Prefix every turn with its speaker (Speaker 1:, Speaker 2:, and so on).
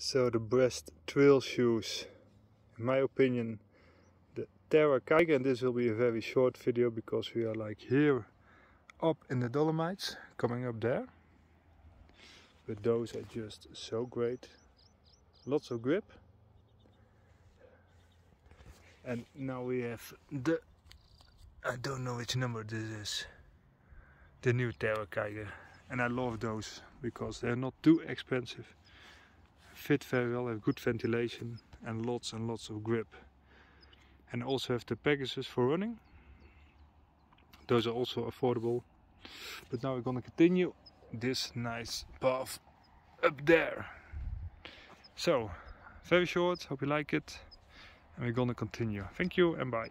Speaker 1: So the Brest trail shoes, in my opinion, the Terra Kiger, and this will be a very short video because we are like here up in the Dolomites, coming up there. But those are just so great. Lots of grip. And now we have the, I don't know which number this is, the new Terra Kiger. And I love those because they're not too expensive fit very well, have good ventilation and lots and lots of grip. And also have the Pegasus for running. Those are also affordable. But now we're gonna continue this nice path up there. So, very short, hope you like it. And we're gonna continue. Thank you and bye.